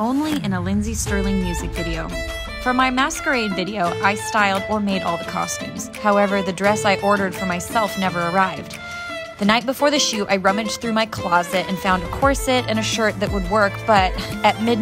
only in a Lindsey Stirling music video. For my masquerade video, I styled or made all the costumes. However, the dress I ordered for myself never arrived. The night before the shoot, I rummaged through my closet and found a corset and a shirt that would work, but at midnight,